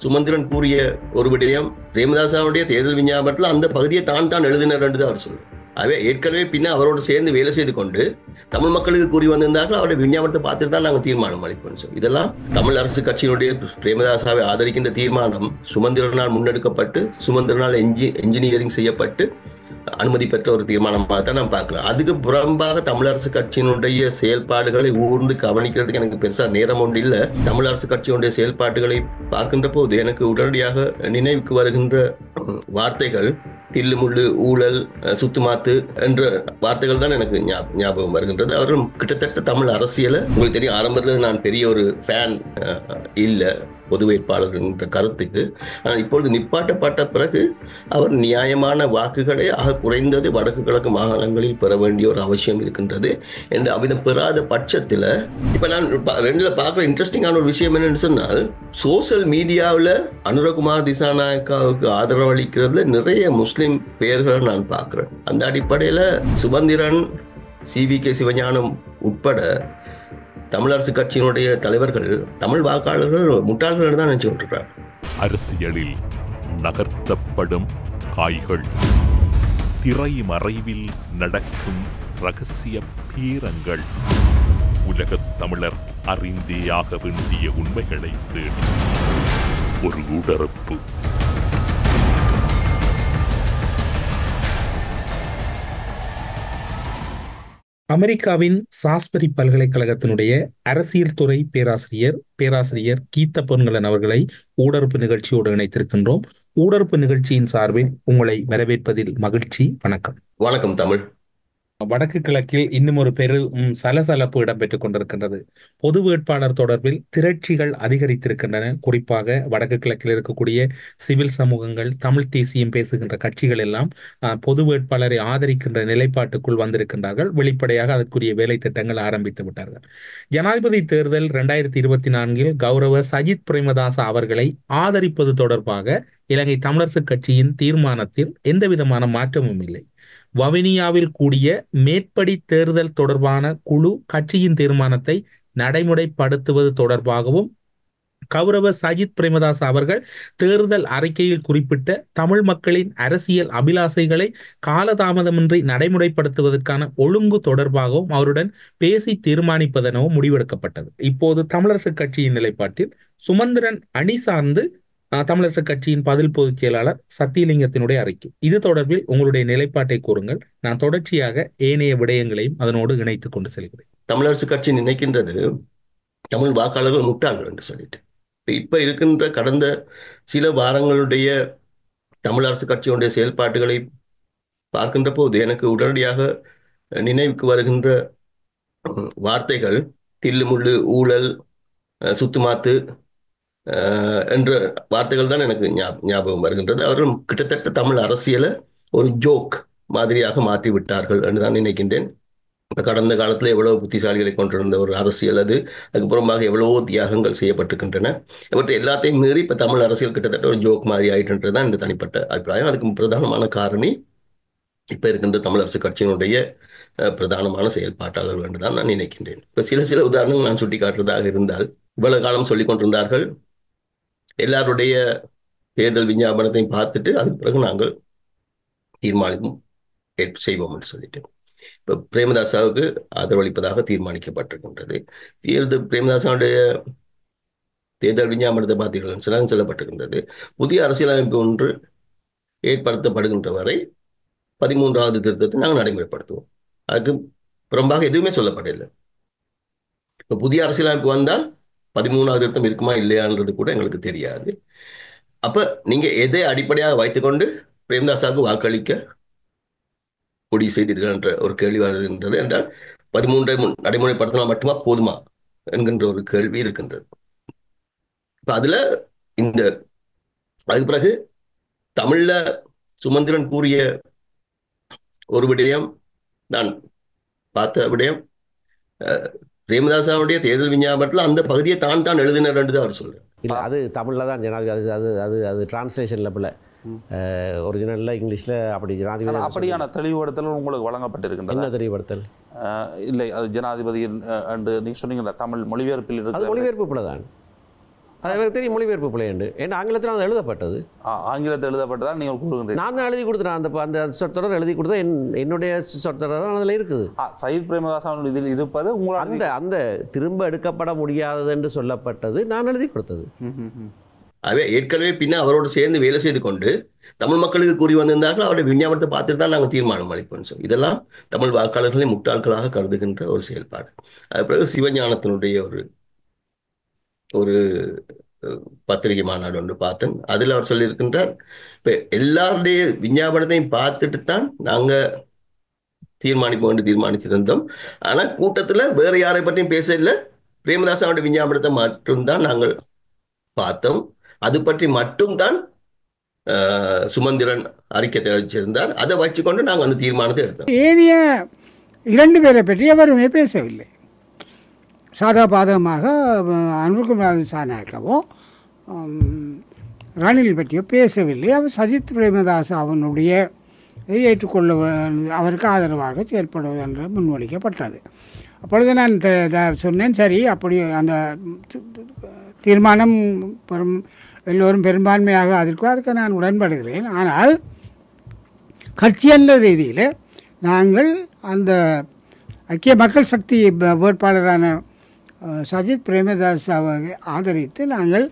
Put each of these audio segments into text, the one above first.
சுமந்திரன் கூறிய ஒரு விடயம் பிரேமதாசாவுடைய தேர்தல் விஞ்ஞாபனத்தில் அந்த பகுதியை தான் தான் எழுதினார் என்று தான் அவர் சொல்லுவார் அவே ஏற்கனவே பின்ன அவரோடு சேர்ந்து வேலை செய்து கொண்டு தமிழ் மக்களுக்கு கூறி வந்திருந்தார்கள். அவருடைய விஞ்ஞாபனத்தை பார்த்துட்டு தான் நாங்கள் தீர்மானம் அளிப்போம் சொல்லி. இதெல்லாம் தமிழ் அரசு கட்சியினுடைய பிரேமதாசாவை ஆதரிக்கின்ற தீர்மானம் சுமந்திரனால் முன்னெடுக்கப்பட்டு சுமந்திரனால் என்ஜி என்ஜினியரிங் செய்யப்பட்டு அனுமதி பெற்ற ஒரு தீர்மானமாக தான் நான் பார்க்கலாம் அதுக்கு புறம்பாக தமிழரசு கட்சியினுடைய செயல்பாடுகளை ஊர்ந்து கவனிக்கிறதுக்கு எனக்கு பெருசாக நேரம் ஒன்று இல்லை. தமிழரசு கட்சியினுடைய செயல்பாடுகளை பார்க்கின்ற போது எனக்கு உடனடியாக நினைவுக்கு வருகின்ற வார்த்தைகள் தில்லு முள்ளு ஊழல் சுத்துமாத்து என்ற வார்த்தைகள் தான் எனக்கு ஞாபகம் வருகின்றது. அவர்கள் கிட்டத்தட்ட தமிழ் அரசியலை உங்களுக்கு தெரியும் ஆரம்பத்தில் நான் பெரிய ஒரு ஃபேன் இல்லை. பொது வேட்பாளர் என்ற கருத்துக்கு ஆனால் இப்பொழுது நிப்பாட்டப்பட்ட பிறகு அவர் நியாயமான வாக்குகளை ஆக குறைந்தது வடக்கு கிழக்கு மாகாணங்களில் பெற வேண்டிய ஒரு அவசியம் இருக்கின்றது என்று அவ்விதம் பெறாத பட்சத்தில் இப்போ நான் ரெண்டில் பார்க்குற இன்ட்ரெஸ்டிங்கான ஒரு விஷயம் என்னன்னு சொன்னால் சோஷியல் மீடியாவில் அனுரகுமார் திசாநாயக்காவுக்கு ஆதரவு அளிக்கிறதுல நிறைய முஸ்லீம் பெயர்களை நான் பார்க்குறேன். அந்த அடிப்படையில் சுமந்திரன் சிவி கே சிவஞானம் உட்பட தமிழரசு கட்சியினுடைய தலைவர்கள் தமிழ் வாக்காளர்கள் முட்டாள்கள் தான் நினைச்சு கொண்டிருக்கிறார் அரசியலில் நகர்த்தப்படும் காய்கள் திரை மறைவில் நடக்கும் ரகசிய பீரங்கள். உலகத் தமிழர் அறிந்தேயாக வேண்டிய உண்மைகளை தேடி ஒரு உடறுப்பு அமெரிக்காவின் சாஸ்பரி பல்கலைக்கழகத்தினுடைய அரசியல் துறை பேராசிரியர் பேராசிரியர் கீத்த பொன்கலன் அவர்களை ஊடறுப்பு நிகழ்ச்சியோடு இணைத்திருக்கின்றோம். ஊடறுப்பு நிகழ்ச்சியின் சார்பில் உங்களை வரவேற்பதில் மகிழ்ச்சி. வணக்கம். வணக்கம் தமிழ். வடக்கு கிழக்கில் இன்னும் ஒரு பெரும் சலசலப்பு இடம்பெற்றுக் கொண்டிருக்கின்றது. பொது வேட்பாளர் தொடர்பில் திரட்சிகள் அதிகரித்திருக்கின்றன. குறிப்பாக வடக்கு கிழக்கில் இருக்கக்கூடிய சிவில் சமூகங்கள் தமிழ் தேசியம் பேசுகின்ற கட்சிகள் எல்லாம் அஹ், பொது வேட்பாளரை ஆதரிக்கின்ற நிலைப்பாட்டுக்குள் வந்திருக்கின்றார்கள். வெளிப்படையாக அதற்குரிய வேலை திட்டங்கள் ஆரம்பித்து விட்டார்கள். ஜனாதிபதி தேர்தல் இரண்டாயிரத்தி இருபத்தி நான்கில் கௌரவ சஜித் பிரேமதாச அவர்களை ஆதரிப்பது தொடர்பாக இலங்கை தமிழரசுக் கட்சியின் தீர்மானத்தில் எந்தவிதமான மாற்றமும் இல்லை. வவினியாவில் கூடிய மேற்படி தேர்தல் தொடர்பான குழு கட்சியின் தீர்மானத்தை நடைமுறைப்படுத்துவது தொடர்பாகவும் கௌரவ சஜித் பிரேமதாஸ் அவர்கள் தேர்தல் அறிக்கையில் குறிப்பிட்ட தமிழ் மக்களின் அரசியல் அபிலாசைகளை காலதாமதமின்றி நடைமுறைப்படுத்துவதற்கான ஒழுங்கு தொடர்பாகவும் அவருடன் பேசி தீர்மானிப்பதெனவும் முடிவெடுக்கப்பட்டது. இப்போது தமிழரசுக் கட்சியின் நிலைப்பாட்டில் சுமந்திரன் அணி சார்ந்து தமிழரசுக் கட்சியின் பதில் பொதுச் செயலாளர் சத்தியலிங்கத்தினுடைய அறிக்கை. இது தொடர்பில் உங்களுடைய நிலைப்பாட்டை கூறுங்கள். நான் தொடர்ச்சியாக ஏனைய விடயங்களையும் அதனோடு இணைத்துக் கொண்டு செல்கிறேன். தமிழரசு கட்சி நினைக்கின்றது தமிழ் வாக்காளர்கள் முட்டாள்கள் என்று சொல்லிட்டு. இப்ப இருக்கின்ற கடந்த சில வாரங்களுடைய தமிழரசு கட்சியினுடைய செயல்பாடுகளை பார்க்கின்ற போது எனக்கு உடனடியாக நினைவுக்கு வருகின்ற வார்த்தைகள் தில்லு முள்ளு ஊழல் சுத்துமாத்து என்ற வார்த்தைகள் தான் எனக்கு ஞாபகம் வருகின்றது. அவர்கள் கிட்டத்தட்ட தமிழ் அரசியலை ஒரு ஜோக் மாதிரியாக மாற்றி விட்டார்கள் என்று தான் நினைக்கின்றேன். இப்போ கடந்த காலத்தில் எவ்வளவு புத்திசாலிகளை கொண்டிருந்த ஒரு அரசியல் அது. அதுக்கப்புறமாக எவ்வளவோ தியாகங்கள் செய்யப்பட்டிருக்கின்றன. இவற்றை எல்லாத்தையும் மீறி இப்போ தமிழ் அரசியல் கிட்டத்தட்ட ஒரு ஜோக் மாதிரி ஆயிட்டுன்றது தான் இந்த தனிப்பட்ட அபிப்பிராயம். அதுக்கு பிரதானமான காரணி இப்போ இருக்கின்ற தமிழரசு கட்சியினுடைய பிரதானமான செயல்பாட்டாளர்கள் என்று தான் நான் நினைக்கின்றேன். இப்போ சில சில உதாரணங்கள் நான் சுட்டி காட்டுறதாக இருந்தால் இவ்வளவு காலம் சொல்லிக் கொண்டிருந்தார்கள். எல்லாருடைய தேர்தல் விஞ்ஞாபனத்தையும் பார்த்துட்டு அதுக்கு பிறகு நாங்கள் தீர்மானிக்கும் செய்வோம்னு சொல்லிட்டு. இப்போ பிரேமதாசாவுக்கு ஆதரவளிப்பதாக தீர்மானிக்கப்பட்டிருக்கின்றது. தேர்தல் பிரேமதாசாவுடைய தேர்தல் விஞ்ஞாபனத்தை பார்த்தீர்கள் சொன்னால் சொல்லப்பட்டிருக்கின்றது. புதிய அரசியலமைப்பு ஒன்று ஏற்படுத்தப்படுகின்ற வரை பதிமூன்றாவது திருத்தத்தை நாங்கள் நடைமுறைப்படுத்துவோம். அதுக்கு புறம்பாக எதுவுமே சொல்லப்படவில்லை. இப்போ புதிய அரசியலமைப்பு வந்தால் பதிமூணாவது திருத்தம் இருக்குமா இல்லையான்றது கூட எங்களுக்கு தெரியாது. அப்ப நீங்க எதை அடிப்படையாக வைத்துக்கொண்டு பிரேம்தாசாவுக்கு வாக்களிக்க முடிவு செய்தீர்கள் என்ற ஒரு கேள்வி வருகின்றது என்றால் பதிமூன்றை முன் நடைமுறைப்படுத்தினால் மட்டுமா போதுமா என்கின்ற ஒரு கேள்வி இருக்கின்றது. இப்ப அதுல இந்த அதுக்கு பிறகு தமிழ்ல சுமந்திரன் கூறிய ஒரு விடயம் நான் பார்த்த விடயம் அஹ், பிரேமதாசாவுடைய தேர்தல் விஞ்ஞாபனத்தில் அந்த பகுதியை தான் தான் எழுதினார் என்று தான் அவர் சொல்றார். இல்லை அது தமிழில் தான் ஜனாதிபதி அது அது அது அது டிரான்ஸ்லேஷனில் பிள்ளை. ஒரிஜினலில் இங்கிலீஷில் அப்படி ஜனாதிபதி அப்படியான தெளிவுபடுத்தல் உங்களுக்கு என்ன வழங்கப்பட்டிருக்கின்றது தெரியப்படுத்தல் இல்லை அது ஜனாதிபதியின் அஹ், அண்டு நீங்க சொன்னீங்கல்ல தமிழ் மொழிபெயர்ப்பில் அது இருக்கிற மொழிபெயர்ப்பு பிள்ளை தான் அது எனக்கு தெரியும் மொழிபெயர்ப்பு பிள்ளைண்டு ஏன்னா ஆங்கிலத்தில் அது எழுதப்பட்டது. ஆ, ஆங்கிலத்தில் எழுதப்பட்டதான் நீங்கள் கூறுகின்றீர்கள். நான் தான் எழுதி கொடுத்தேன் அந்த அந்த சொற்றொடர் எழுதி கொடுத்தா என் என்னுடைய சொற்றொடர் தான் அதில் இருக்குது. சயித் பிரேமதாசன் இதில் இருப்பது உங்களால் அந்த அந்த திரும்ப எடுக்கப்பட முடியாதது என்று சொல்லப்பட்டது நான் எழுதி கொடுத்தது. அவே ஏற்கனவே பின்ன அவரோடு சேர்ந்து வேலை செய்து கொண்டு தமிழ் மக்களுக்கு கூறி வந்திருந்தார்கள். அவருடைய விஞ்ஞாபனத்தை பார்த்துட்டு தான் நாங்கள் தீர்மானம் அளிப்போம். சொல்லி இதெல்லாம் தமிழ் வாக்காளர்களை முட்டாள்களாக கருதுகின்ற ஒரு செயல்பாடு. அது பிறகு சிவஞானத்தினுடைய ஒரு ஒரு பத்திரிகை மாநாடு ஒன்று பார்த்தேன். அதில் அவர் சொல்லியிருக்கின்றார் இப்போ எல்லாருடைய விஞ்ஞாபனத்தையும் பார்த்துட்டு தான் நாங்கள் தீர்மானிப்போம் என்று தீர்மானிச்சிருந்தோம் ஆனால் கூட்டத்தில் வேற யாரை பற்றியும் பேசல அவருடைய விஞ்ஞாபனத்தை மட்டும்தான் நாங்கள் பார்த்தோம். அது பற்றி மட்டும்தான் சுமந்திரன் அறிக்கை தெரிவிச்சிருந்தார் அதை வச்சுக்கொண்டு நாங்கள் அந்த தீர்மானத்தை எடுத்தோம். ஏனைய இரண்டு பேரை பற்றி எவருமே பேசவில்லை. சாதா பாதகமாக அனுகுமார் சாநாயக்கவோ ரணில் பற்றியோ பேசவில்லை. அவர் சஜித் பிரேமதாஸ் அவனுடைய இதை ஏற்றுக்கொள்ள அவருக்கு ஆதரவாக செயல்படுவது என்று முன்மொழிக்கப்பட்டது. அப்பொழுது நான் த- த- சொன்னேன் சரி அப்படி அந்த தீர்மானம் பெரும் எல்லோரும் பெரும்பான்மையாக அதற்கு அதுக்கு நான் உடன்படுகிறேன். ஆனால் கட்சி என்ற ரீதியில் நாங்கள் அந்த ஐக்கிய மக்கள் சக்தி வேட்பாளரான சஜித் பிரேமதாஸ் அவரை ஆதரித்து நாங்கள்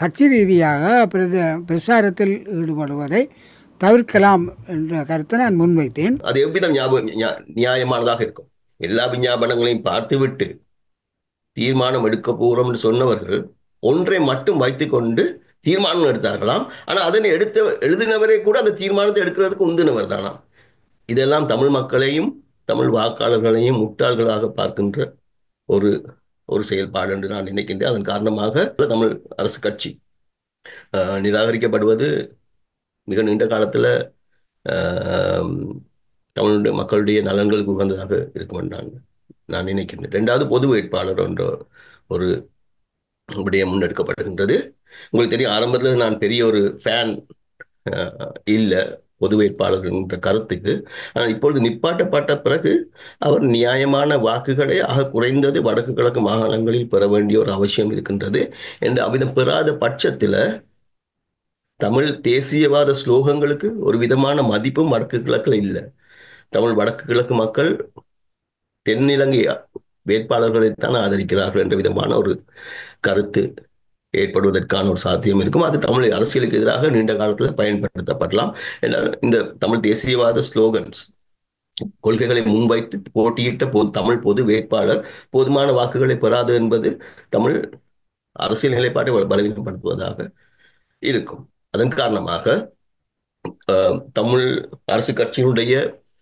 கட்சி ரீதியாக பிரத பிரசாரத்தில் ஈடுபடுவதை தவிர்க்கலாம் என்ற கருத்தை நான் முன்வைத்தேன். அது எவ்விதம் ஞாபகம் நியாயமானதாக இருக்கும்? எல்லா விஞ்ஞாபனங்களையும் பார்த்துவிட்டு தீர்மானம் எடுக்க போகிறோம்னு சொன்னவர்கள் ஒன்றை மட்டும் வைத்துக்கொண்டு தீர்மானம் எடுத்தார்களாம். ஆனால் அதனை எடுத்த எழுதினவரே கூட அந்த தீர்மானத்தை எடுக்கிறதுக்கு உந்தினவர் தானாம். இதெல்லாம் தமிழ் மக்களையும் தமிழ் வாக்காளர்களையும் முட்டாள்களாக பார்க்கின்ற ஒரு ஒரு செயல்பாடு என்று நான் நினைக்கின்றேன். அதன் காரணமாக தமிழ் அரசு கட்சி நிராகரிக்கப்படுவது மிக நீண்ட காலத்தில் தமிழுடைய மக்களுடைய நலன்களுக்கு உகந்ததாக இருக்கும் என்று நான் நான் நினைக்கின்றேன். ரெண்டாவது பொது வேட்பாளர் என்ற ஒரு விடயம் முன்னெடுக்கப்படுகின்றது. உங்களுக்கு தெரியும் ஆரம்பத்தில் நான் பெரிய ஒரு ஃபேன் இல்லை. பொது வேட்பாளர் என்ற கருத்துக்கு ஆனால் இப்பொழுது நிப்பாட்டப்பட்ட பிறகு அவர் நியாயமான வாக்குகளை ஆக குறைந்தது வடக்கு கிழக்கு மாகாணங்களில் பெற வேண்டிய ஒரு அவசியம் இருக்கின்றது என்று அவ்விதம் பெறாத பட்சத்தில் தமிழ் தேசியவாத ஸ்லோகங்களுக்கு ஒரு விதமான மதிப்பும் வடக்கு கிழக்கில் இல்லை. தமிழ் வடக்கு கிழக்கு மக்கள் தென்னிலங்கை வேட்பாளர்களைத்தான் ஆதரிக்கிறார்கள் என்ற விதமான ஒரு கருத்து. ஏற்படுவதற்கான ஒரு சாத்தியம் இருக்கும். அது தமிழ் அரசியலுக்கு எதிராக நீண்ட காலத்தில் பயன்படுத்தப்படலாம். இந்த தமிழ் தேசியவாத ஸ்லோகன்ஸ் கொள்கைகளை முன்வைத்து போட்டியிட்ட பொது தமிழ் பொது வேட்பாளர் போதுமான வாக்குகளை பெறாது என்பது தமிழ் அரசியல் நிலைப்பாட்டை பலவீனப்படுத்துவதாக இருக்கும். அதன் காரணமாக தமிழ் அரசு கட்சியினுடைய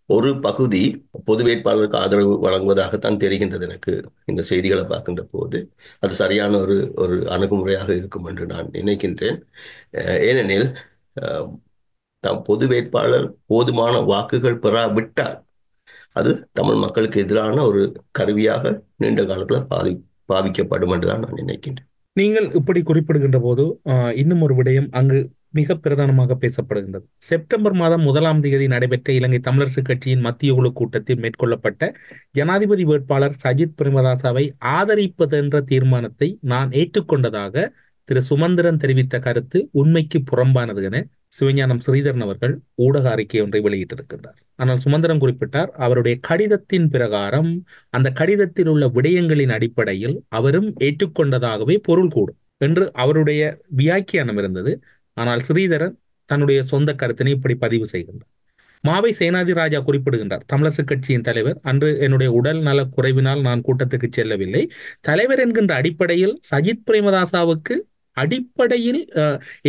ஒரு பகுதி பொது வேட்பாளருக்கு ஆதரவு வழங்குவதாகத்தான் தெரிகின்றது எனக்கு இந்த செய்திகளை பார்க்கின்ற போது. அது சரியான ஒரு ஒரு அணுகுமுறையாக இருக்கும் என்று நான் நினைக்கின்றேன். ஏனெனில் தம் பொது வேட்பாளர் போதுமான வாக்குகள் பெறாவிட்டால் அது தமிழ் மக்களுக்கு எதிரான ஒரு கருவியாக நீண்ட காலத்தில் பாவி பாவிக்கப்படும் என்று தான் நான் நினைக்கின்றேன். நீங்கள் இப்படி குறிப்பிடுகின்ற போது இன்னும் ஒரு விடயம் அங்கு மிக பிரதானமாக பேசப்படுகின்றது. செப்டம்பர் மாதம் முதலாம் தேதி நடைபெற்ற இலங்கை தமிழரசு கட்சியின் மத்திய குழு கூட்டத்தில் மேற்கொள்ளப்பட்ட ஜனாதிபதி வேட்பாளர் சஜித் பிரேமதாசாவை ஆதரிப்பது என்ற தீர்மானத்தை நான் ஏற்றுக்கொண்டதாக திரு சுமந்திரன் தெரிவித்த கருத்து உண்மைக்கு புறம்பானது என சிவஞானம் ஸ்ரீதரன் அவர்கள் ஊடக அறிக்கை ஒன்றை வெளியிட்டிருக்கின்றார். ஆனால் சுமந்திரன் குறிப்பிட்டார் அவருடைய கடிதத்தின் பிரகாரம் அந்த கடிதத்தில் உள்ள விடயங்களின் அடிப்படையில் அவரும் ஏற்றுக்கொண்டதாகவே பொருள் கூடும் என்று அவருடைய வியாக்கியானம் இருந்தது. ஆனால் ஸ்ரீதரன் தன்னுடைய சொந்த கருத்தினை இப்படி பதிவு செய்கின்றார். மாவை சேனாதி ராஜா குறிப்பிடுகின்றார் தமிழரசு கட்சியின் தலைவர் அன்று என்னுடைய உடல் நல குறைவினால் நான் கூட்டத்துக்கு செல்லவில்லை. தலைவர் என்கின்ற அடிப்படையில் சஜித் பிரேமதாசாவுக்கு அடிப்படையில்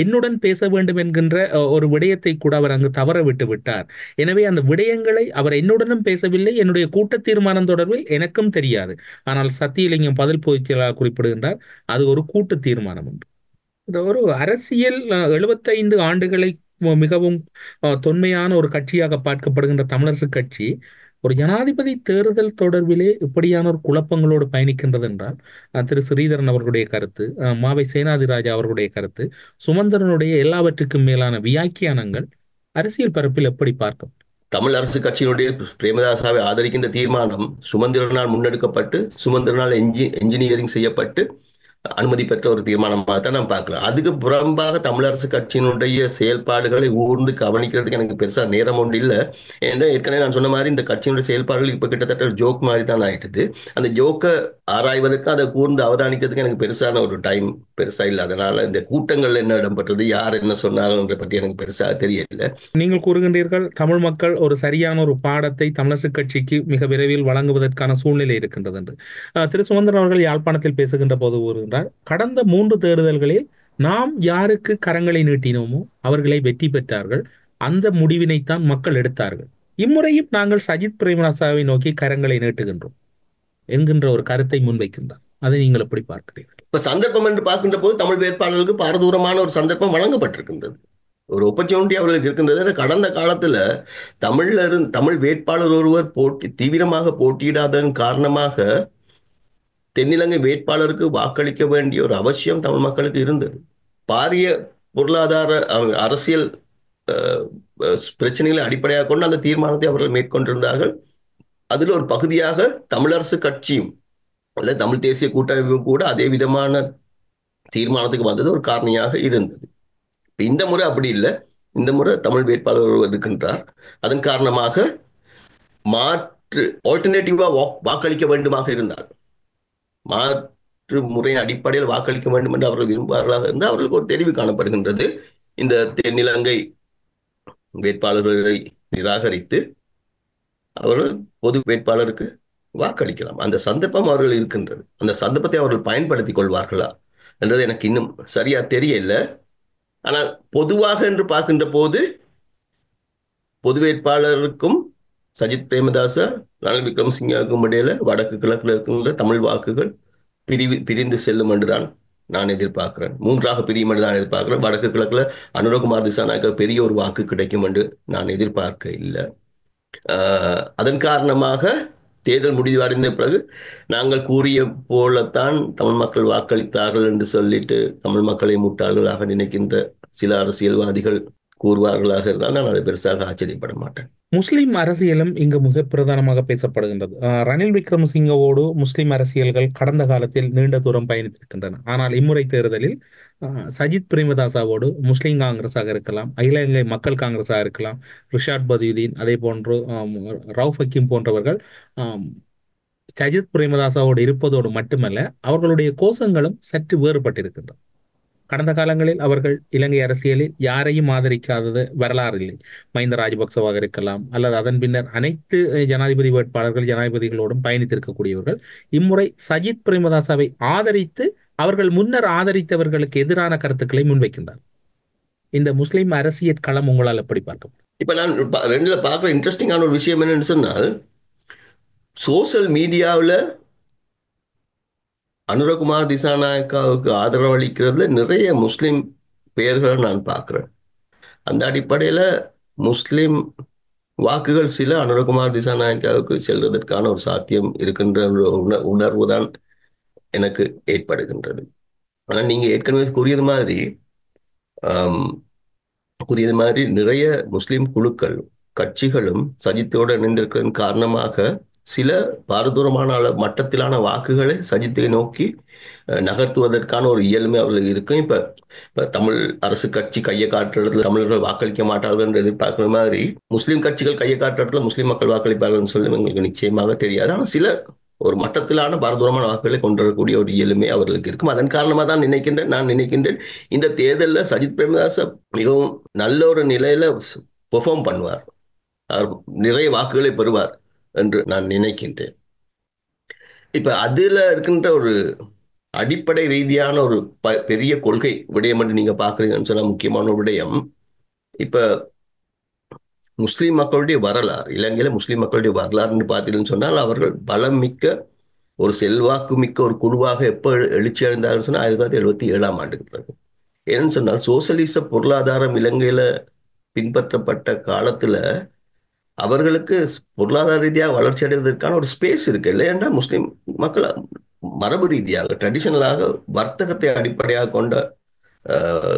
என்னுடன் பேச வேண்டும் என்கின்ற ஒரு விடயத்தை கூட அவர் அங்கு தவற விட்டு விட்டார். எனவே அந்த விடயங்களை அவர் என்னுடனும் பேசவில்லை என்னுடைய கூட்ட தீர்மானம் தொடர்பில் எனக்கும் தெரியாது. ஆனால் சத்தியலிங்கம் பதில் பொதுச் செயலாளர் குறிப்பிடுகின்றார் அது ஒரு கூட்டு தீர்மானம் என்று ஒரு அரசியல் எழுபத்தைந்து ஆண்டுகளை மிகவும் தொன்மையான ஒரு கட்சியாக பார்க்கப்படுகின்ற தமிழரசு கட்சி ஒரு ஜனாதிபதி தேர்தல் தொடர்பிலே இப்படியான ஒரு குழப்பங்களோடு பயணிக்கின்றது என்றால் திரு. ஸ்ரீதரன் அவர்களுடைய கருத்து மாவை சேனாதிராஜா அவர்களுடைய கருத்து சுமந்திரனுடைய எல்லாவற்றுக்கும் மேலான வியாக்கியானங்கள் அரசியல் பரப்பில் எப்படி பார்க்கும்? தமிழ் அரசு கட்சியினுடைய பிரேமதாசாவை ஆதரிக்கின்ற தீர்மானம் சுமந்திரனால் முன்னெடுக்கப்பட்டு சுமந்திரனால் என்ஜி என்ஜினியரிங் செய்யப்பட்டு அனுமதி பெற்ற ஒரு தீர்மானமாக தான் நான் பார்க்குறேன். அதுக்கு புறம்பாக தமிழரசு கட்சியினுடைய செயல்பாடுகளை ஊர்ந்து கவனிக்கிறதுக்கு எனக்கு பெருசாக நேரம் ஒன்று இல்லை. ஏன்னா ஏற்கனவே நான் சொன்ன மாதிரி இந்த கட்சியினுடைய செயல்பாடுகள் இப்போ கிட்டத்தட்ட ஒரு ஜோக் மாதிரி தான் ஆகிட்டுது அந்த ஜோக்கை ஆராய்வதற்கு அதை கூர்ந்து அவதானிக்கிறதுக்கு எனக்கு பெருசான ஒரு டைம் பெருசாக இல்லை. அதனால இந்த கூட்டங்கள் என்ன இடம்பெற்றது யார் என்ன சொன்னாங்கன்ற பற்றி எனக்கு பெருசாக தெரியல. நீங்கள் கூறுகின்றீர்கள் தமிழ் மக்கள் ஒரு சரியான ஒரு பாடத்தை தமிழரசு கட்சிக்கு மிக விரைவில் வழங்குவதற்கான சூழ்நிலை இருக்கின்றது என்று. திரு சுமந்திரன் அவர்கள் யாழ்ப்பாணத்தில் பேசுகின்ற போது சொல்றார் கடந்த மூன்று தேர்தல்களில் நாம் யாருக்கு கரங்களை நீட்டினோமோ அவர்களை வெற்றி பெற்றார்கள். அந்த முடிவினைத்தான் மக்கள் எடுத்தார்கள். இம்முறையும் நாங்கள் சஜித் பிரேமதாசாவை நோக்கி கரங்களை நீட்டுகின்றோம் என்கின்ற ஒரு கருத்தை முன்வைக்கின்றார். அதை நீங்கள் எப்படி பார்க்கிறீர்கள்? இப்ப சந்தர்ப்பம் என்று பார்க்கின்ற போது தமிழ் வேட்பாளர்களுக்கு பாரதூரமான ஒரு சந்தர்ப்பம் வழங்கப்பட்டிருக்கின்றது. ஒரு ஒப்பர்ச்சுனிட்டி அவர்களுக்கு இருக்கின்றது. கடந்த காலத்துல தமிழ்ல இருந்து தமிழ் வேட்பாளர் ஒருவர் போட்டி தீவிரமாக போட்டியிடாததன் காரணமாக தென்னிலங்கை வேட்பாளருக்கு வாக்களிக்க வேண்டிய ஒரு அவசியம் தமிழ் மக்களுக்கு இருந்தது. பாரிய பொருளாதார அரசியல் பிரச்சனைகளை அடிப்படையாக கொண்டு அந்த தீர்மானத்தை அவர்கள் மேற்கொண்டிருந்தார்கள். அதில் ஒரு பகுதியாக தமிழரசு கட்சியும் அல்லது தமிழ் தேசிய கூட்டமைப்பும் கூட அதே விதமான தீர்மானத்துக்கு வந்தது ஒரு காரணியாக இருந்தது. இந்த முறை அப்படி இல்லை. இந்த முறை தமிழ் வேட்பாளர் ஒருவர் இருக்கின்றார். அதன் காரணமாக மாற்று ஆல்டர்னேட்டிவாக வாக்களிக்க வேண்டுமாக இருந்தார் மாற்று முறையின் அடிப்படையில் வாக்களிக்க வேண்டும் என்று அவர்கள் விரும்புவார்களாக இருந்தால் அவர்களுக்கு ஒரு தெரிவு காணப்படுகின்றது. இந்த தென்னிலங்கை வேட்பாளர்களை நிராகரித்து அவர்கள் பொது வேட்பாளருக்கு வாக்களிக்கலாம். அந்த சந்தர்ப்பம் அவர்கள் இருக்கின்றது. அந்த சந்தர்ப்பத்தை அவர்கள் பயன்படுத்திக் கொள்வார்களா என்றது எனக்கு இன்னும் சரியா தெரியல. ஆனால் பொதுவாக என்று பார்க்கின்ற போது பொது வேட்பாளருக்கும் சஜித் பிரேமதாச ரணில் விக்ரமசிங்காவுக்கும் இடையில வடக்கு கிழக்கில் இருக்கின்ற தமிழ் வாக்குகள் பிரிவு பிரிந்து செல்லும் என்றுதான் நான் எதிர்பார்க்கிறேன். மூன்றாக பிரியும் என்று நான் எதிர்பார்க்கிறேன். வடக்கு கிழக்கில் அனுரகுமார் திசானாக்க பெரிய ஒரு வாக்கு கிடைக்கும் என்று நான் எதிர்பார்க்க இல்லை. ஆஹ் அதன் காரணமாக தேர்தல் முடிவடைந்த பிறகு நாங்கள் கூறிய போலத்தான் தமிழ் மக்கள் வாக்களித்தார்கள் என்று சொல்லிட்டு தமிழ் மக்களை முட்டாள்களாக நினைக்கின்ற சில அரசியல்வாதிகள் கூறுவார்களாக இருந்தால் நான் அதை பெருசாக ஆச்சரியப்பட மாட்டேன். முஸ்லிம் அரசியலும் இங்கு மிக பிரதானமாக பேசப்படுகின்றது. ரணில் விக்ரமசிங்கவோடு முஸ்லிம் அரசியல்கள் கடந்த காலத்தில் நீண்ட தூரம் பயணித்திருக்கின்றன. ஆனால் இம்முறை தேர்தலில் சஜித் பிரேமதாசாவோடு முஸ்லிம் காங்கிரஸாக இருக்கலாம் அகில இலங்கை மக்கள் காங்கிரஸாக இருக்கலாம் ரிஷாட் பதியுதீன் அதே போன்று ரவுஃப் ஹக்கீம் போன்றவர்கள் சஜித் பிரேமதாசாவோடு இருப்பதோடு மட்டுமல்ல அவர்களுடைய கோஷங்களும் சற்று வேறுபட்டிருக்கின்றன. கடந்த காலங்களில் அவர்கள் இலங்கை அரசியலில் யாரையும் ஆதரிக்காதது வரலாறு இல்லை மஹிந்த ராஜபக்சவாக இருக்கலாம் அல்லது அதன் பின்னர் அனைத்து ஜனாதிபதி வேட்பாளர்கள் ஜனாதிபதிகளோடும் பயணித்திருக்கக்கூடியவர்கள். இம்முறை சஜித் பிரேமதாசாவை ஆதரித்து அவர்கள் முன்னர் ஆதரித்தவர்களுக்கு எதிரான கருத்துக்களை முன்வைக்கின்றார். இந்த முஸ்லிம் அரசியல் களம் உங்களால் எப்படி பார்க்க இப்ப நான் ரெண்டுல பார்க்குற இன்ட்ரெஸ்டிங்கான ஒரு விஷயம் என்னன்னு சொன்னால் சோஷியல் மீடியாவில் அனுரகுமார் திசாநாயக்காவுக்கு ஆதரவு அளிக்கிறதுல நிறைய முஸ்லீம் பெயர்களை நான் பார்க்குறேன். அந்த அடிப்படையில் முஸ்லீம் வாக்குகள் சில அனுரகுமார் திசாநாயக்காவுக்கு செல்வதற்கான ஒரு சாத்தியம் இருக்கின்ற ஒரு உணர்வு தான் எனக்கு ஏற்படுகின்றது. ஆனால் நீங்கள் ஏற்கனவே கூறியது மாதிரி கூறியது மாதிரி நிறைய முஸ்லீம் குழுக்கள் கட்சிகளும் சஜித்தோடு இணைந்திருக்கிறதன் காரணமாக சில பாரதூரமான அள மட்டத்திலான வாக்குகளை சஜித்தை நோக்கி நகர்த்துவதற்கான ஒரு இயல்மை அவர்களுக்கு இருக்கும். இப்போ இப்போ தமிழ் அரசு கட்சி கையை காட்டுற இடத்துல தமிழர்கள் வாக்களிக்க மாட்டார்கள் என்று எதிர்பார்க்குற மாதிரி முஸ்லீம் கட்சிகள் கையை காட்டுற இடத்துல மக்கள் வாக்களிப்பார்கள் சொல்லி எங்களுக்கு நிச்சயமாக தெரியாது. ஆனால் சில ஒரு மட்டத்திலான பாரதூரமான வாக்குகளை கொண்டு வரக்கூடிய ஒரு இயலுமை அவர்களுக்கு இருக்கும். அதன் காரணமாக தான் நினைக்கின்றேன் நான் நினைக்கின்றேன் இந்த தேர்தலில் சஜித் பிரேமதாச மிகவும் நல்ல ஒரு நிலையில பெர்ஃபார்ம் பண்ணுவார். அவர் நிறைய வாக்குகளை பெறுவார். என்று நான் நினைக்கின்றேன். இப்போ அதில் இருக்கின்ற ஒரு அடிப்படை ரீதியான ஒரு ப- பெரிய கொள்கை விடயம் என்று நீங்கள் பார்க்குறீங்கன்னு சொன்னால் முக்கியமான விடயம். இப்போ முஸ்லீம் மக்களுடைய வரலாறு இலங்கையில் முஸ்லீம் மக்களுடைய வரலாறுன்னு பார்த்தீங்கன்னு சொன்னால் அவர்கள் பலம் மிக்க ஒரு செல்வாக்கு மிக்க ஒரு குழுவாக எப்போ எழுச்சி அடைந்தார்கள் சொன்னால் ஆயிரத்தி தொள்ளாயிரத்தி எழுபத்தி ஏழாம் ஆண்டுக்கு பிறகு. ஏன்னு சொன்னால் சோசலிச பொருளாதாரம் இலங்கையில் பின்பற்றப்பட்ட காலத்தில் அவர்களுக்கு பொருளாதார ரீதியாக வளர்ச்சி அடைவதற்கான ஒரு ஸ்பேஸ் இருக்கு. இல்லையென்றா முஸ்லீம் மக்கள் மரபு ரீதியாக ட்ரெடிஷனலாக வர்த்தகத்தை அடிப்படையாக கொண்ட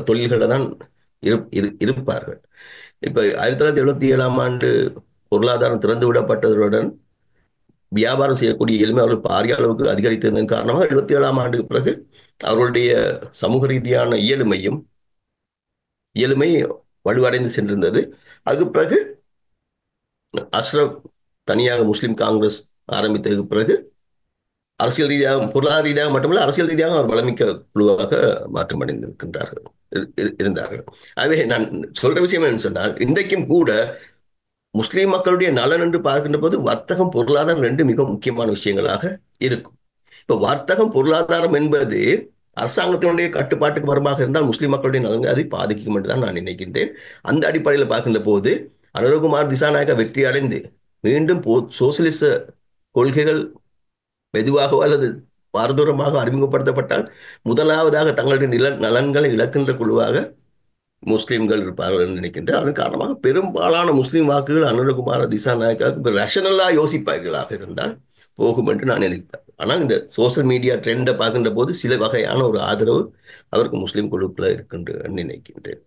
தொழில்களை தான் இரு இரு- இருப்பார்கள். இப்போ ஆயிரத்தி தொள்ளாயிரத்தி எழுபத்தி ஏழாம் ஆண்டு பொருளாதாரம் திறந்து விடப்பட்டதுடன் வியாபாரம் செய்யக்கூடிய எளிமை அவர்கள் பாரிய அளவுக்கு அதிகரித்ததன் காரணமாக எழுபத்தி ஏழாம் ஆண்டுக்கு பிறகு அவர்களுடைய சமூக ரீதியான இயலுமையும் இயலுமை வலுவடைந்து சென்றிருந்தது. அதுக்கு பிறகு அஸ்ரப் தனியாக முஸ்லீம் காங்கிரஸ் ஆரம்பித்ததுக்கு பிறகு அரசியல் ரீதியாக பொருளாதார ரீதியாக மட்டுமல்ல அரசியல் ரீதியாக அவர் வளமிக்க குழுவாக மாற்றமடைந்திருக்கின்றார்கள். இரு- இரு- இருந்தார்கள். ஆகவே நான் சொல்ற விஷயம் என்னன்னு சொன்னால் இன்றைக்கும் கூட முஸ்லீம் மக்களுடைய நலன் என்று பார்க்கின்ற போது வர்த்தகம் பொருளாதாரம் ரெண்டு மிக முக்கியமான விஷயங்களாக இருக்கும். இப்போ வர்த்தகம் பொருளாதாரம் என்பது அரசாங்கத்தினுடைய கட்டுப்பாட்டுக்கு வரமாக இருந்தால் முஸ்லீம் மக்களுடைய நலன்கள் அதை பாதிக்கும் என்று தான் நான் நினைக்கின்றேன். அந்த அடிப்படையில் பார்க்கின்ற போது அனுரகுமார் திசாநாயக வெற்றி அடைந்து மீண்டும் போ சோசியலிச கொள்கைகள் மெதுவாகவோ அல்லது பாரதூரமாக அறிமுகப்படுத்தப்பட்டால் முதலாவதாக தங்களுடைய நில நலன்களை இழக்கின்ற குழுவாக முஸ்லீம்கள் இருப்பார்கள் என்று நினைக்கின்றேன் அதன் காரணமாக பெரும்பாலான முஸ்லீம் வாக்குகள் அனுரகுமார திசாநாயக்காவுக்கு ரஷனலாக யோசிப்பார்களாக இருந்தால் போகும் என்று நான் நினைப்பேன். ஆனால் இந்த சோஷியல் மீடியா ட்ரெண்டை பார்க்கின்ற போது சில வகையான ஒரு ஆதரவு அவருக்கு முஸ்லீம் குழுக்களை இருக்கின்ற நினைக்கின்றேன்.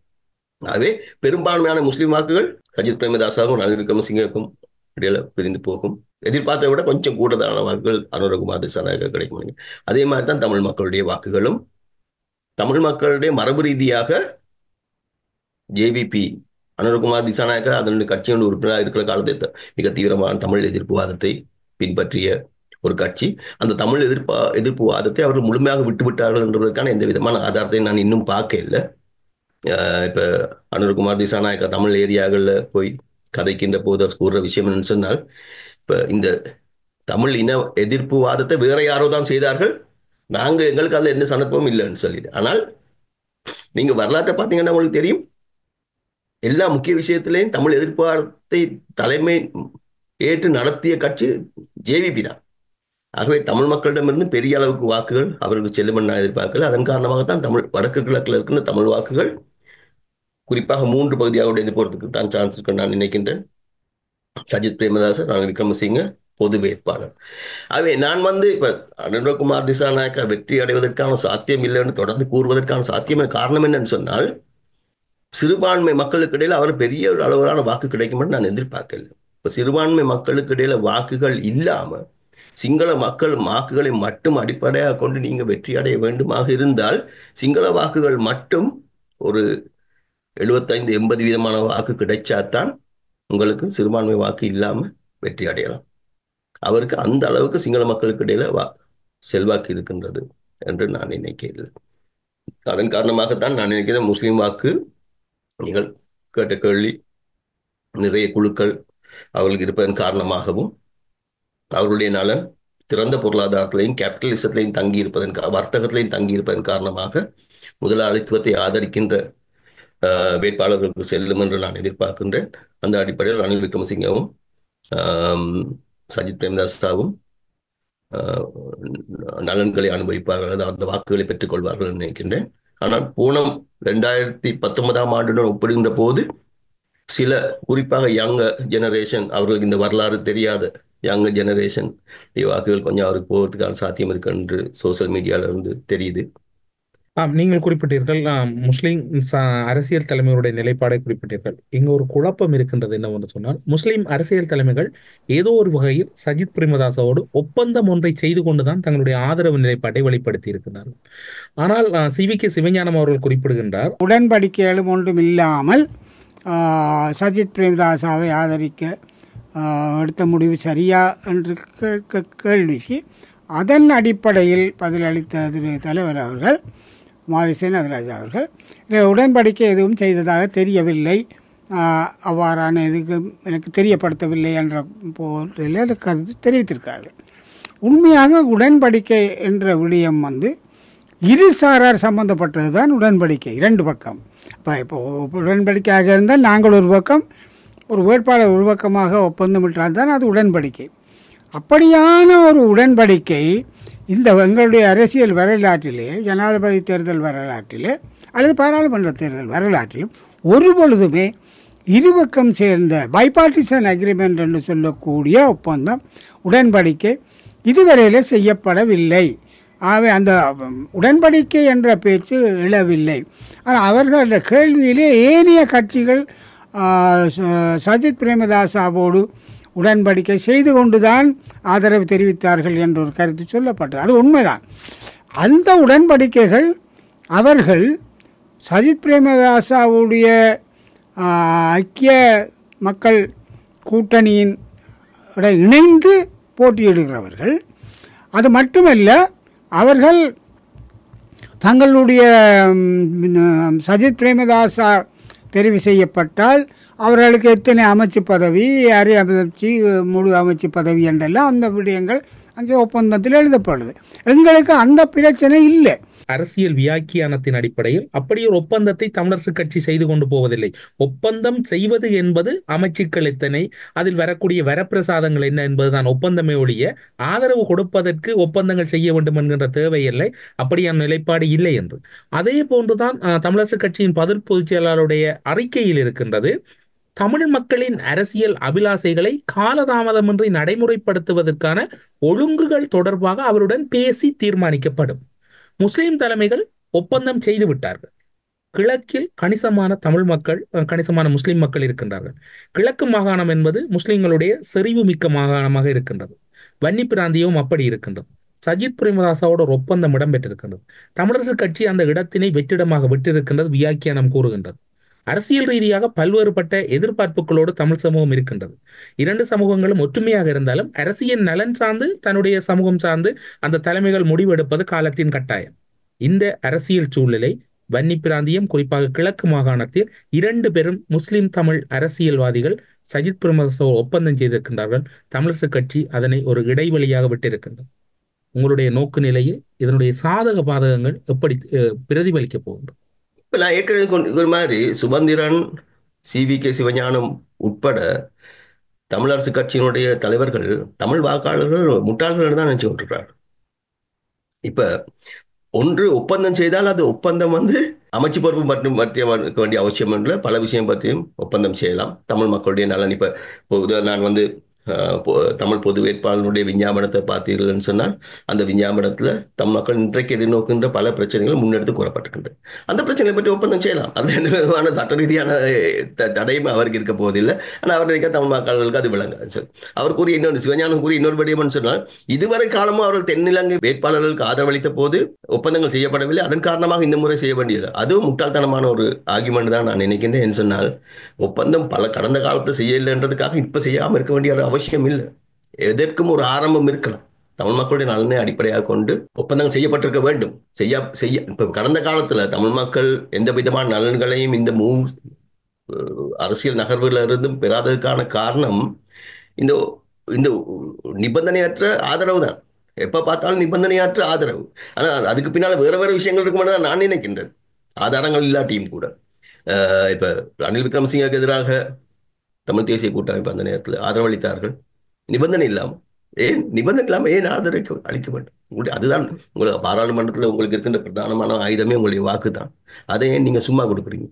ஆகவே பெரும்பான்மையான முஸ்லீம் வாக்குகள் அஜித் பிரேமதாசாவும் ரணில் விக்ரமசிங்கவுக்கும் இடையில பிரிந்து போகும். எதிர்பார்த்ததை விட கொஞ்சம் கூடுதலான வாக்குகள் அனுரகுமார் திசாநாயகா கிடைக்கும் அதே மாதிரி தான் தமிழ் மக்களுடைய வாக்குகளும். தமிழ் மக்களுடைய மரபு ரீதியாக ஜேவிபி அனுரகுமார் திசாநாயக அதனுடைய கட்சியின் உறுப்பினராக இருக்கிற காலத்தை மிக தீவிரமான தமிழ் எதிர்ப்பு வாதத்தை பின்பற்றிய ஒரு கட்சி. அந்த தமிழ் எதிர்ப்பா எதிர்ப்பு வாதத்தை அவர்கள் முழுமையாக விட்டுவிட்டார்கள் என்பதற்கான எந்த விதமான ஆதாரத்தை நான் இன்னும் பார்க்க இல்லை இப்போ அனுர்குமார் திசாநாயக்கா தமிழ் ஏரியாக்களில் போய் கதைக்கின்ற போது கூறுற விஷயம் என்னன்னு சொன்னால் இப்போ இந்த தமிழ் இன எதிர்ப்பு வாதத்தை வேற யாரோ தான் செய்தார்கள். நாங்கள் எங்களுக்கு அதில் எந்த சந்தர்ப்பமும் இல்லைன்னு சொல்லிட்டு. ஆனால் நீங்கள் வரலாற்றை பார்த்தீங்கன்னா உங்களுக்கு தெரியும். எல்லா முக்கிய விஷயத்திலையும் தமிழ் எதிர்ப்பு வாதத்தை தலைமை ஏற்று நடத்திய கட்சி ஜேவிபி தான். ஆகவே தமிழ் மக்களிடமிருந்து பெரிய அளவுக்கு வாக்குகள் அவருக்கு செல்லும் நான் எதிர்பார்க்கல. அதன் காரணமாகத்தான் தமிழ் வடக்கு கிழக்கில் இருக்கின்ற தமிழ் வாக்குகள் குறிப்பாக மூன்று பகுதியாக உடைந்து போகிறதுக்கு தான் சான்ஸ் இருக்கு நான் நினைக்கின்றேன். சஜித் பிரேமதாசர் ரணில் விக்ரமசிங்க பொது வேட்பாளர். ஆகவே நான் வந்து இப்போ அனுரகுமார் திசாநாயக்கா வெற்றி அடைவதற்கான சாத்தியம் இல்லைன்னு தொடர்ந்து கூறுவதற்கான சாத்தியம் காரணம் என்னன்னு சொன்னால் சிறுபான்மை மக்களுக்கு இடையில் அவர் பெரிய ஒரு அளவிலான வாக்கு கிடைக்கும்னு நான் எதிர்பார்க்கல. இப்போ சிறுபான்மை மக்களுக்கு இடையில வாக்குகள் இல்லாமல் சிங்கள மக்கள் வாக்குகளை மட்டும் அடிப்படையாக கொண்டு நீங்கள் வெற்றி அடைய வேண்டுமாக இருந்தால் சிங்கள வாக்குகள் மட்டும் ஒரு எழுபத்தைந்து எண்பது வீதமான வாக்கு கிடைச்சாதான் உங்களுக்கு சிறுபான்மை வாக்கு இல்லாமல் வெற்றி அடையலாம். அவருக்கு அந்த அளவுக்கு சிங்கள மக்களுக்கு இடையில வா செல்வாக்கு இருக்கின்றது என்று நான் நினைக்கிறேன். அதன் காரணமாகத்தான் நான் நினைக்கிறேன் முஸ்லீம் வாக்கு நீங்கள் கேட்ட கேள்வி நிறைய குழுக்கள் அவர்களுக்கு இருப்பதன் காரணமாகவும் அவர்களுடைய நலன் திறந்த பொருளாதாரத்திலையும் கேபிட்டலிசத்திலையும் தங்கி இருப்பதன் வர்த்தகத்திலையும் தங்கி இருப்பதன் காரணமாக முதலாளித்துவத்தை ஆதரிக்கின்ற வேட்பாளர்களுக்கு செல்லும் என்று நான் எதிர்பார்க்கின்றேன். அந்த அடிப்படையில் ரணில் விக்ரமசிங்கவும் சஜித் பிரேமதாசாவும் நலன்களை அனுபவிப்பார்கள் அதாவது அந்த வாக்குகளை பெற்றுக்கொள்வார்கள் என்று நினைக்கின்றேன். ஆனால் பூனம் ரெண்டாயிரத்தி பத்தொன்பதாம் ஆண்டுடன் ஒப்பிடுகின்ற போது சில குறிப்பாக யங் ஜெனரேஷன் அவர்களுக்கு இந்த வரலாறு தெரியாத யங் ஜெனரேஷன் வாக்குகள் கொஞ்சம் அவருக்கு போகிறதுக்கான சாத்தியம் இருக்கு என்று சோசியல் மீடியாவிலிருந்து இருந்து தெரியுது. ஆம் நீங்கள் குறிப்பிட்டீர்கள் முஸ்லீம் அரசியல் தலைமையுடைய நிலைப்பாடை குறிப்பிட்டீர்கள். இங்கு ஒரு குழப்பம் இருக்கின்றது என்னவென்று சொன்னால் முஸ்லீம் அரசியல் தலைமைகள் ஏதோ ஒரு வகையில் சஜித் பிரேமதாசோடு ஒப்பந்தம் ஒன்றை செய்து கொண்டுதான் தங்களுடைய ஆதரவு நிலைப்பாட்டை வெளிப்படுத்தி இருக்கிறார்கள் ஆனால் சி. வி. கே. சிவஞானம் அவர்கள் குறிப்பிடுகின்றார் உடன்படிக்கைகளும் ஒன்றும் இல்லாமல் சஜித் பிரேமதாசாவை ஆதரிக்க எடுத்த முடிவு சரியா என்று கேட்க கேள்விக்கு அதன் அடிப்படையில் பதிலளித்த தலைவர் அவர்கள் மாவிசே நகராஜ் அவர்கள். உடன்படிக்கை எதுவும் செய்ததாக தெரியவில்லை. அவ்வாறான இதுக்கு எனக்கு தெரியப்படுத்தவில்லை என்ற போரில் அது கருத்து தெரிவித்திருக்கார்கள் உண்மையாக உடன்படிக்கை என்ற விடயம் வந்து இருசாரார் சம்பந்தப்பட்டது தான் உடன்படிக்கை இரண்டு பக்கம். இப்போ இப்போ உடன்படிக்கையாக இருந்தால் நாங்கள் ஒரு பக்கம் ஒரு வேட்பாளர் ஒரு பக்கமாக ஒப்பந்தமிட்டால் தான் அது உடன்படிக்கை. அப்படியான ஒரு உடன்படிக்கை இந்த எங்களுடைய அரசியல் வரலாற்றிலே ஜனாதிபதி தேர்தல் வரலாற்றிலே அல்லது பாராளுமன்ற தேர்தல் வரலாற்றிலும் ஒரு பொழுதுமே இருபக்கம் சேர்ந்த பைபாட்டிசன் அக்ரிமெண்ட் என்று சொல்லக்கூடிய ஒப்பந்தம் உடன்படிக்கை இதுவரையில் செய்யப்படவில்லை. ஆகவே அந்த உடன்படிக்கை என்ற பேச்சு எழவில்லை. ஆனால் அவர்கள் கேள்வியிலே ஏனைய கட்சிகள் சஜித் பிரேமதாசாவோடு உடன்படிக்கை செய்து கொண்டுதான் ஆதரவு தெரிவித்தார்கள் என்ற ஒரு கருத்து சொல்லப்பட்டது. அது உண்மைதான். அந்த உடன்படிக்கைகள் அவர்கள் சஜித் பிரேமதாசாவுடைய ஐக்கிய மக்கள் கூட்டணியின் இணைந்து போட்டியிடுகிறவர்கள். அது மட்டுமல்ல அவர்கள் தங்களுடைய சஜித் பிரேமதாசா தெரிவு செய்யப்பட்டால் அவர்களுக்கு எத்தனை அமைச்சு பதவி அரை அமைச்சு முழு அமைச்சு பதவி என்றெல்லாம் அந்த விடயங்கள் அங்கே ஒப்பந்தத்தில் எழுதப்படுது. எங்களுக்கு அந்த பிரச்சனை இல்லை. அரசியல் வியாக்கியானத்தின் அடிப்படையில் அப்படி ஒரு ஒப்பந்தத்தை தமிழரசு கட்சி செய்து கொண்டு போவதில்லை. ஒப்பந்தம் செய்வது என்பது அமைச்சுக்கள் எத்தனை அதில் வரக்கூடிய வரப்பிரசாதங்கள் என்ன என்பதுதான் ஒப்பந்தமே ஒழிய ஆதரவு கொடுப்பதற்கு ஒப்பந்தங்கள் செய்ய வேண்டும் என்கின்ற தேவையில்லை அப்படியான நிலைப்பாடு இல்லை என்று. அதே போன்றுதான் தமிழரசு கட்சியின் பதில் பொதுச் செயலாளருடைய அறிக்கையில் இருக்கின்றது. தமிழ் மக்களின் அரசியல் அபிலாசைகளை காலதாமதமின்றி நடைமுறைப்படுத்துவதற்கான ஒழுங்குகள் தொடர்பாக அவருடன் பேசி தீர்மானிக்கப்படும். முஸ்லிம் தலைமைகள் ஒப்பந்தம் செய்து விட்டார்கள். கிழக்கில் கணிசமான தமிழ் மக்கள் கணிசமான முஸ்லிம் மக்கள் இருக்கின்றார்கள். கிழக்கு மாகாணம் என்பது முஸ்லிம்களுடைய செறிவு மிக்க மாகாணமாக இருக்கின்றது. வன்னி பிராந்தியமும் அப்படி இருக்கின்றது. சஜித் பிரேமதாசாவோட ஒரு ஒப்பந்தம் இடம்பெற்றிருக்கின்றது. தமிழரசு கட்சி அந்த இடத்தினை வெற்றிடமாக விட்டிருக்கின்றது வியாக்கியானம் கூறுகின்றது. அரசியல் ரீதியாக பல்வேறுபட்ட எதிர்பார்ப்புகளோடு தமிழ் சமூகம் இருக்கின்றது. இரண்டு சமூகங்களும் ஒற்றுமையாக இருந்தாலும் அரசியல் நலன் சார்ந்து தன்னுடைய சமூகம் சார்ந்து அந்த தலைமைகள் முடிவெடுப்பது காலத்தின் கட்டாயம். இந்த அரசியல் சூழ்நிலை வன்னி பிராந்தியம் குறிப்பாக கிழக்கு மாகாணத்தில் இரண்டு பெரும் முஸ்லிம் தமிழ் அரசியல்வாதிகள் சஜித் பிரமசோ ஒப்பந்தம் செய்திருக்கின்றார்கள். தமிழரசு கட்சி அதனை ஒரு இடைவெளியாக விட்டிருக்கின்றது. உங்களுடைய நோக்கு நிலையில் இதனுடைய சாதக பாதகங்கள் எப்படி அஹ், பிரதிபலிக்க போகின்றது இப்போ நான் ஏற்கனவே கொண்டு ஒரு மாதிரி சுமந்திரன் சிவி கே சிவஞானம் உட்பட தமிழரசு கட்சியினுடைய தலைவர்கள் தமிழ் வாக்காளர்கள் முட்டாள்கள் தான் நினச்சி கொண்டிருக்கிறார்கள். இப்போ ஒன்று ஒப்பந்தம் செய்தால் அது ஒப்பந்தம் வந்து அமைச்சு பொறுப்பு மற்றும் பற்றிய இருக்க வேண்டிய அவசியம் இல்லை. பல விஷயம் பற்றியும் ஒப்பந்தம் செய்யலாம். தமிழ் மக்களுடைய நலன். இப்ப இப்போ நான் வந்து தமிழ் பொது வேட்பாளருடைய விஞ்ஞாபனத்தை பார்த்தீர்கள்னு சொன்னால் அந்த விஞ்ஞாபனத்தில் தம் மக்கள் இன்றைக்கு எதிர்நோக்கின்ற பல பிரச்சனைகள் முன்னெடுத்து கூறப்பட்டிருக்கின்றன. அந்த பிரச்சனைகளை பற்றி ஒப்பந்தம் செய்யலாம். அது எந்த விதமான சட்ட ரீதியான த- தடையும் அவருக்கு இருக்க போவதில்லை. ஆனால் அவர் நினைக்க தமிழ் மக்களுக்கு அது விளங்காது சரி அவர் கூறிய இன்னொரு சிவஞானம் கூறிய இன்னொரு விடயம்னு சொன்னால் இதுவரை காலமும் அவர்கள் தென்னிலங்கை வேட்பாளர்களுக்கு ஆதரவளித்த போது ஒப்பந்தங்கள் செய்யப்படவில்லை. அதன் காரணமாக இந்த முறை செய்ய வேண்டியது அதுவும் முட்டாள்தனமான ஒரு ஆர்குமெண்ட் தான் நான் நினைக்கின்றேன். என்று சொன்னால் ஒப்பந்தம் பல கடந்த காலத்தை செய்யலைன்றதுக்காக இப்போ செய்யாமல் இருக்க வேண்டிய ஒரு அவசியம் இல்லை எதற்கும் ஒரு ஆரம்பம் இருக்கலாம். தமிழ் மக்களுடைய நலனை அடிப்படையாக கொண்டு ஒப்பந்தங்கள் செய்யப்பட்டிருக்க வேண்டும். செய்ய செய்ய இப்போ கடந்த காலத்தில் தமிழ் மக்கள் எந்த விதமான நலன்களையும் இந்த மூ அரசியல் நகர்வுல இருந்தும் பெறாததுக்கான காரணம் இந்த இந்த நிபந்தனையற்ற ஆதரவு தான் எப்போ பார்த்தாலும் நிபந்தனையற்ற ஆதரவு. ஆனா அதுக்கு பின்னால் வேற வேறு விஷயங்கள் இருக்குமென்னு தான் நான் நினைக்கின்றேன். ஆதாரங்கள் இல்லாட்டியும் கூட. அஹ் இப்ப ரணில் விக்ரமசிங்கக்கு எதிராக தமிழ் தேசிய கூட்டமைப்பு அந்த நேரத்தில் ஆதரவளித்தார்கள். நிபந்தனை இல்லாமல் ஏன் நிபந்தனை இல்லாமல் ஏன் ஆதரவு அளிக்க வேண்டும்? உங்களுடைய அதுதான் உங்களுக்கு பாராளுமன்றத்தில் உங்களுக்கு இருக்கின்ற பிரதானமான ஆயுதமே உங்களுடைய வாக்கு தான் அதை ஏன் நீங்கள் சும்மா கொடுக்குறீங்க?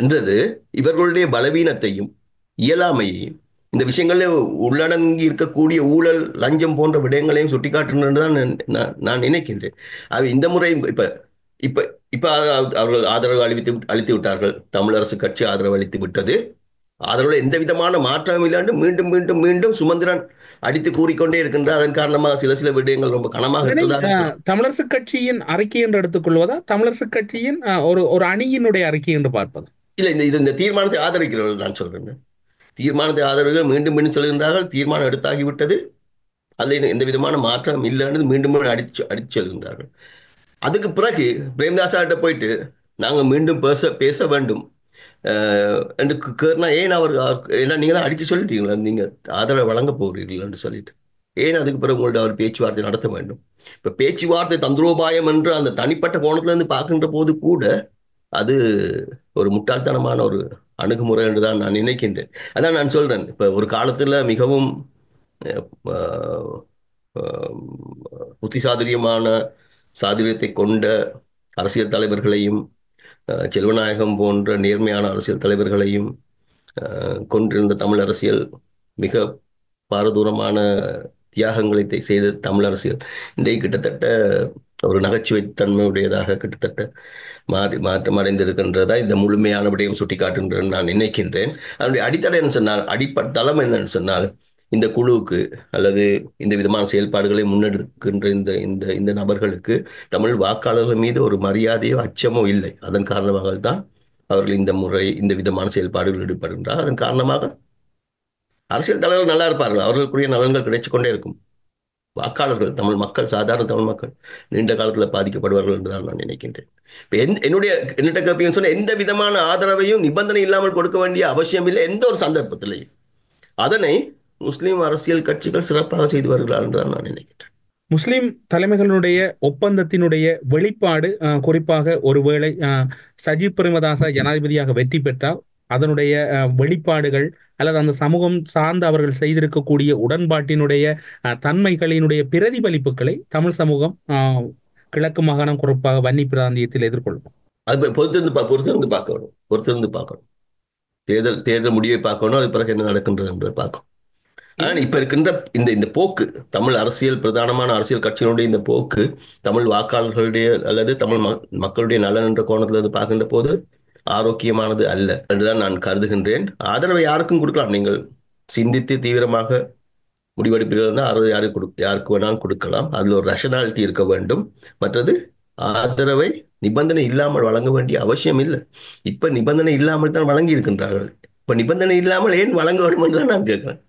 என்றது இவர்களுடைய பலவீனத்தையும் இயலாமையையும் இந்த விஷயங்களில் உள்ளடங்கி இருக்கக்கூடிய ஊழல் லஞ்சம் போன்ற விடயங்களையும் சுட்டிக்காட்டுன்னு தான் நான் நான் நினைக்கின்றேன். அது இந்த முறை இப்போ இப்போ இப்போ அவர்கள் ஆதரவு அளித்து அளித்து விட்டார்கள். தமிழரசு கட்சி ஆதரவு அளித்து விட்டது. ஆதரவுல எந்த விதமான மாற்றமும் இல்லாண்டு மீண்டும் மீண்டும் மீண்டும் சுமந்திரன் அடித்து கூறிக்கொண்டே இருக்கின்றார். அதன் காரணமாக சில சில விடயங்கள் ரொம்ப கனமாக தமிழரசு கட்சியின் அறிக்கை என்று எடுத்துக்கொள்வதா தமிழரசு கட்சியின் ஒரு ஒரு அணியினுடைய அறிக்கை என்று பார்ப்பது? இல்ல இந்த இது இந்த தீர்மானத்தை ஆதரிக்கிறவர்கள் நான் சொல்றேன். தீர்மானத்தை ஆதரவு மீண்டும் மீண்டும் சொல்கின்றார்கள். தீர்மானம் எடுத்தாகிவிட்டது. அதில் எந்த விதமான மாற்றம் இல்லைன்னு மீண்டும் மீண்டும் அடிச்சு அடித்து சொல்கின்றார்கள். அதுக்கு பிறகு பிரேம்தாசாட்ட போயிட்டு நாங்கள் மீண்டும் பேச பேச வேண்டும். என்று கு- ஏன் அவர் ஏன்னா நீங்கள் தான் அடித்து சொல்லிட்டீங்களா? நீங்கள் ஆதரவை வழங்க போகிறீர்கள்னு சொல்லிட்டு. ஏன் அதுக்கு பிறகு உங்கள்ட்ட அவர் பேச்சுவார்த்தை நடத்த வேண்டும்? இப்போ பேச்சுவார்த்தை தந்திரோபாயம் என்று அந்த தனிப்பட்ட கோணத்துலேருந்து பார்க்கின்ற போது கூட அது ஒரு முட்டாள்தனமான ஒரு அணுகுமுறை என்று தான் நான் நினைக்கின்றேன். அதான் நான் சொல்கிறேன் இப்போ ஒரு காலத்தில் மிகவும் புத்திசாதுரியமான சாதுரியத்தை கொண்ட அரசியல் தலைவர்களையும் செல்வநாயகம் போன்ற நேர்மையான அரசியல் தலைவர்களையும் கொன்றிருந்த கொண்டிருந்த தமிழ் அரசியல் மிக பாரதூரமான தியாகங்களை செய்த தமிழ் அரசியல். இன்றைக்கு கிட்டத்தட்ட ஒரு நகைச்சுவை தன்மையுடையதாக கிட்டத்தட்ட மாறி மாற்றம் அடைந்திருக்கின்றதா இந்த முழுமையான விடயம் சுட்டிக்காட்டுகின்றேன் நான் நினைக்கின்றேன். அதனுடைய அடித்தடை என்ன சொன்னால் தளம் என்னன்னு சொன்னால் இந்த குழுவுக்கு அல்லது இந்த விதமான செயல்பாடுகளை முன்னெடுக்கின்ற இந்த இந்த இந்த நபர்களுக்கு தமிழ் வாக்காளர்கள் மீது ஒரு மரியாதையோ அச்சமோ இல்லை. அதன் காரணமாக தான் அவர்கள் இந்த முறை இந்த விதமான செயல்பாடுகள் ஈடுபடுகின்றார் அதன் காரணமாக அரசியல் தலைவர்கள் நல்லா இருப்பார்கள். அவர்களுக்குரிய நலன்கள் கிடைச்சு கொண்டே இருக்கும். வாக்காளர்கள் தமிழ் மக்கள் சாதாரண தமிழ் மக்கள் நீண்ட காலத்தில் பாதிக்கப்படுவார்கள் என்றுதான் நான் நினைக்கின்றேன். இப்போ எந்த என்னுடைய என்னிட்ட கேப்பியும் சொன்ன எந்த விதமான ஆதரவையும் நிபந்தனை இல்லாமல் கொடுக்க வேண்டிய அவசியம் இல்லை எந்த ஒரு சந்தர்ப்பத்திலையும். அதனை முஸ்லீம் அரசியல் கட்சிகள் சிறப்பாக செய்து வருகிறார்கள் என்று நான் நினைக்கின்றேன் முஸ்லிம் தலைமைகளுடைய ஒப்பந்தத்தினுடைய வெளிப்பாடு குறிப்பாக ஒருவேளை சஜித் பிரேமதாச ஜனாதிபதியாக வெற்றி பெற்றால் அதனுடைய வெளிப்பாடுகள் அல்லது அந்த சமூகம் சார்ந்து அவர்கள் செய்திருக்கக்கூடிய உடன்பாட்டினுடைய தன்மைகளினுடைய பிரதிபலிப்புகளை தமிழ் சமூகம் கிழக்கு மாகாணம் குறிப்பாக வன்னி பிராந்தியத்தில் எதிர்கொள்ளும். அது பொறுத்திருந்து பொறுத்திருந்து பார்க்கணும். பொறுத்திருந்து பார்க்கணும். தேர்தல் தேர்தல் முடிவை பார்க்கணும் அது பிறகு என்ன நடக்கின்றது என்பதை பார்க்கணும். ஆனால் இப்ப இருக்கின்ற இந்த இந்த போக்கு தமிழ் அரசியல் பிரதானமான அரசியல் கட்சியினுடைய இந்த போக்கு தமிழ் வாக்காளர்களுடைய அல்லது தமிழ் மக்களுடைய நலன் என்ற கோணத்துல இருந்து பார்க்கின்ற போது ஆரோக்கியமானது அல்ல என்றுதான் நான் கருதுகின்றேன். ஆதரவை யாருக்கும் கொடுக்கலாம். நீங்கள் சிந்தித்து தீவிரமாக முடிவெடுப்பீர்கள் ஆதரவு யாருக்கு கொடு யாருக்கு வேணாலும் கொடுக்கலாம். அதில் ஒரு ரஷனாலிட்டி இருக்க வேண்டும். மற்றது ஆதரவை நிபந்தனை இல்லாமல் வழங்க வேண்டிய அவசியம் இல்லை. இப்ப நிபந்தனை இல்லாமல் தான் வழங்கி இருக்கின்றார்கள். இப்ப நிபந்தனை இல்லாமல் ஏன் வழங்க வேண்டும் என்று தான் நான் கேட்கிறேன்.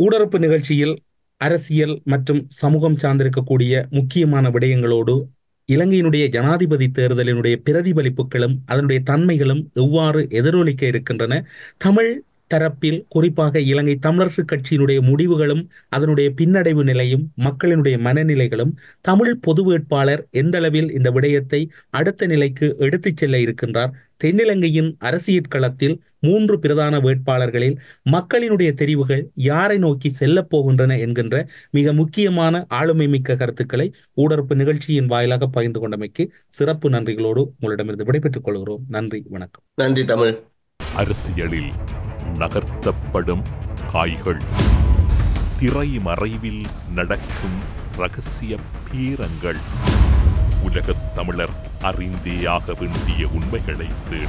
ஊடறுப்பு நிகழ்ச்சியில் அரசியல் மற்றும் சமூகம் சார்ந்திருக்கக்கூடிய முக்கியமான விடயங்களோடு இலங்கையினுடைய ஜனாதிபதி தேர்தலினுடைய பிரதிபலிப்புகளும் அதனுடைய தன்மைகளும் எவ்வாறு எதிரொலிக்க இருக்கின்றன? தமிழ் தரப்பில் குறிப்பாக இலங்கை தமிழரசு கட்சியினுடைய முடிவுகளும் அதனுடைய பின்னடைவு நிலையும் மக்களினுடைய மனநிலைகளும் தமிழ் பொது வேட்பாளர் எந்த அளவில் இந்த விடயத்தை அடுத்த நிலைக்கு எடுத்துச் செல்ல இருக்கின்றார் தென்னிலங்கையின் அரசியற் களத்தில் மூன்று பிரதான வேட்பாளர்களில் மக்களினுடைய தெரிவுகள் யாரை நோக்கி செல்லப் போகின்றன என்கின்ற மிக முக்கியமான ஆளுமை மிக்க கருத்துக்களை ஊடறுப்பு நிகழ்ச்சியின் வாயிலாக பகிர்ந்து கொண்டமைக்கு சிறப்பு நன்றிகளோடு உங்களிடமிருந்து விடைபெற்றுக் கொள்கிறோம். நன்றி வணக்கம். நன்றி தமிழ். அரசியலில் நகர்த்தப்படும் காய்கள். திரை மறைவில் நடக்கும் ரகசிய பீரங்கள். உலகத் தமிழர் அறிந்தேயாக வேண்டிய உண்மைகளை தேடி.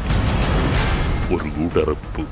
ஒரு உடறுப்பு